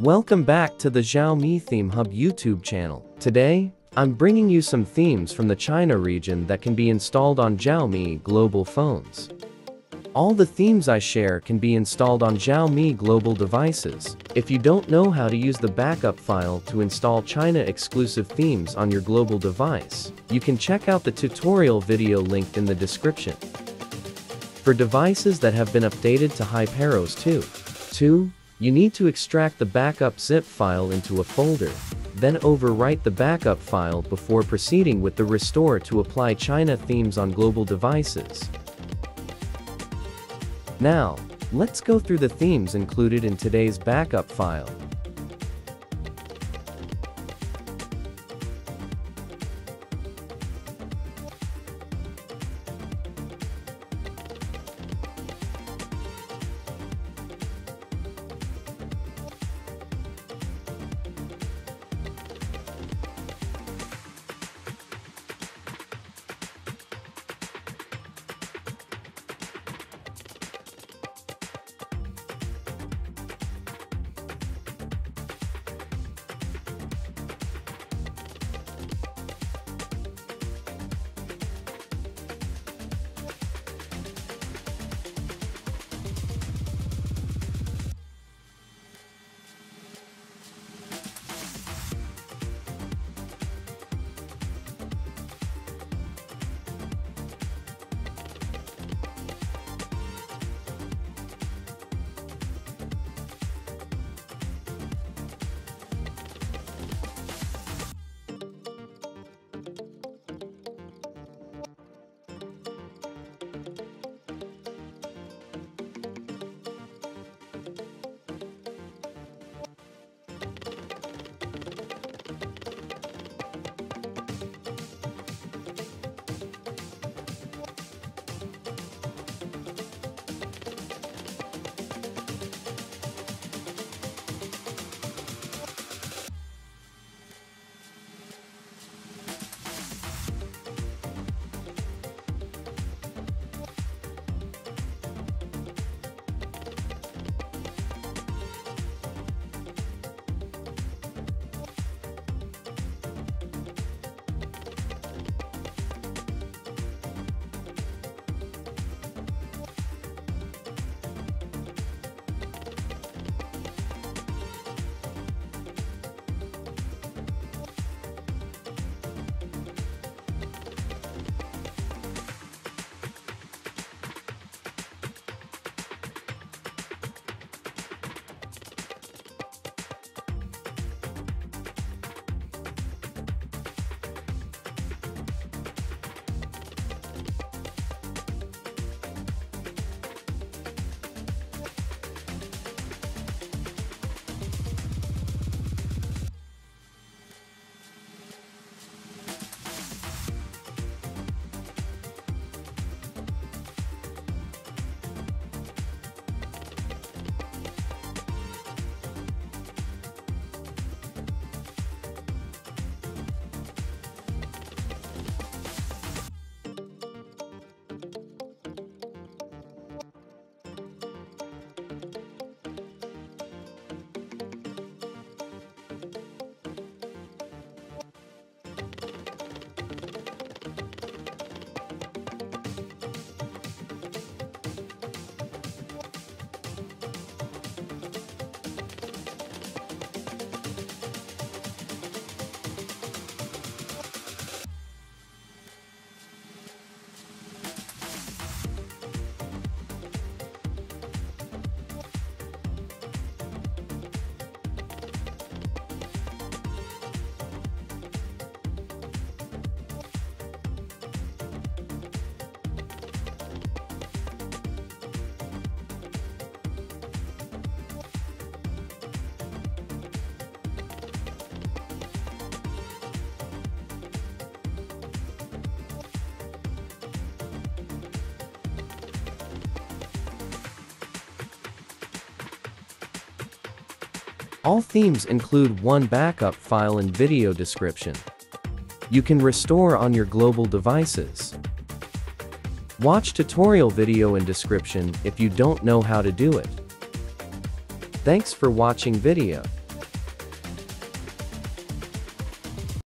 Welcome back to the Xiaomi Theme Hub YouTube channel. Today, I'm bringing you some themes from the China region that can be installed on Xiaomi global phones. All the themes I share can be installed on Xiaomi global devices. If you don't know how to use the backup file to install China exclusive themes on your global device, you can check out the tutorial video linked in the description. For devices that have been updated to HyperOS 2, 2, you need to extract the backup zip file into a folder, then overwrite the backup file before proceeding with the restore to apply China themes on global devices. Now, let's go through the themes included in today's backup file. All themes include one backup file and video description. You can restore on your global devices. Watch tutorial video in description if you don't know how to do it. Thanks for watching video.